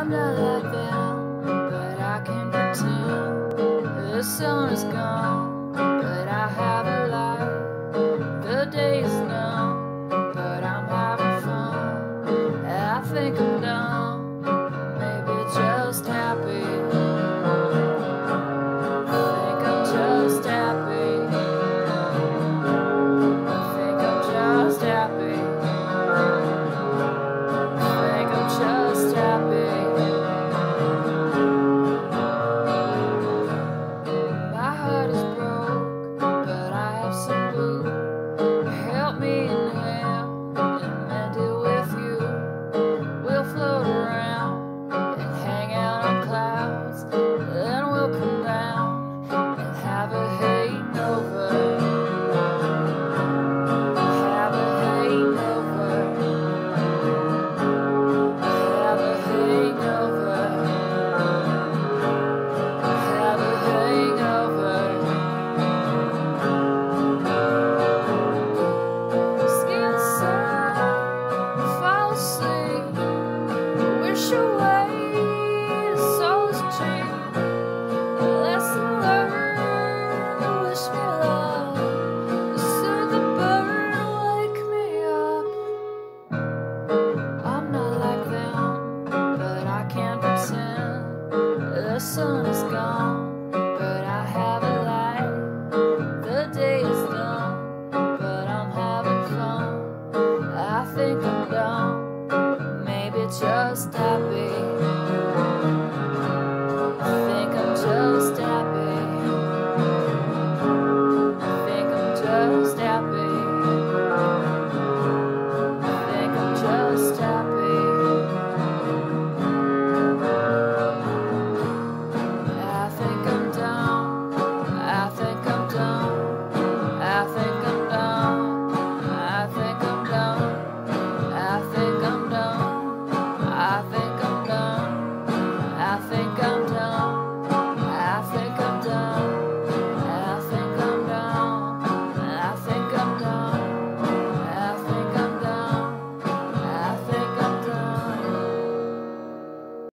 I'm not like but I can pretend. The sun is gone, but I have a light. The day is numb, but I'm having fun. I think sun is gone, but I have a light. The day is done, but I'm having fun. I think I'm done. maybe just happy. I think I'm just happy. I think I'm just happy.